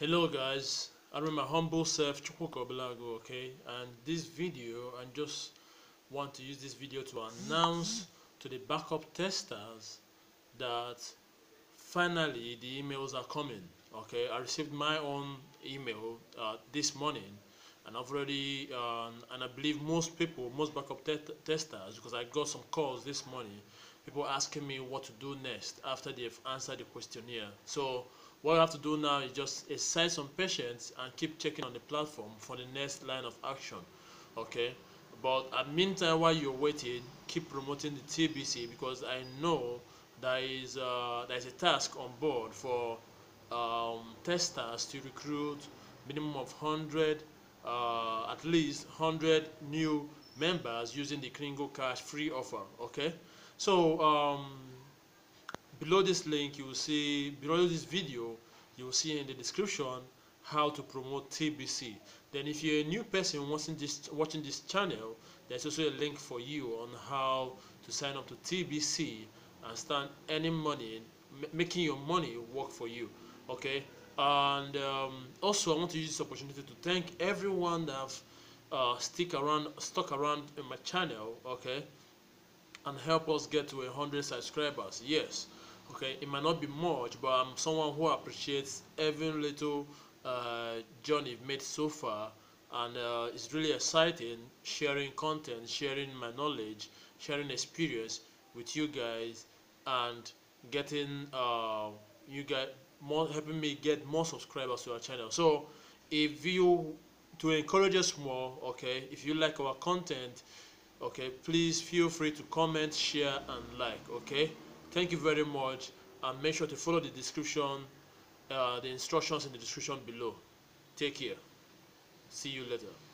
hello guys. I'm my humble self Chukwuka Obeleagu, okay? And this video i just want to use this video to announce to the backup testers that finally the emails are coming okay? I received my own email uh, this morning and i've already um, and i believe most people most backup te testers because i got some calls this morning people asking me what to do next after they've answered the questionnaire. So what you have to do now is just exercise some patience and keep checking on the platform for the next line of action okay? But at meantime while you're waiting keep promoting the tbc because i know there is uh, there is a task on board for um, testers to recruit minimum of 100 uh, at least 100 new members using the Kringle Cash free offer okay? So um, below this link you will see below this video you will see in the description how to promote TBC then if you're a new person watching this watching this channel there's also a link for you on how to sign up to TBC and start earning money making your money work for you okay and um, also I want to use this opportunity to thank everyone that have uh, stick around stuck around in my channel okay? And help us get to hundred subscribers yes okay? It might not be much but i'm someone who appreciates every little uh, journey we've made so far. And uh, it's really exciting sharing content sharing my knowledge sharing experience with you guys and getting uh, you guys more helping me get more subscribers to our channel. So if you to encourage us more okay if you like our content okay please feel free to comment share and like okay? Thank you very much and make sure to follow the description uh, the instructions in the description below. Take care. See you later